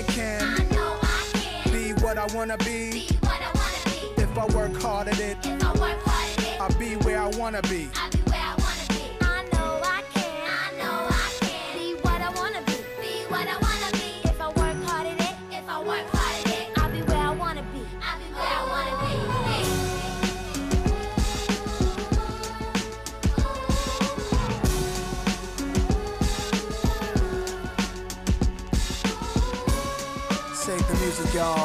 I can. I know I can. Be what I wanna be. be, I wanna be. If I work hard at it. If I work hard at it. I'll be where I wanna be. I'll be where I wanna be. I know I can. I know I can. Be what I wanna be. Be what I wanna be. Save the music, y'all.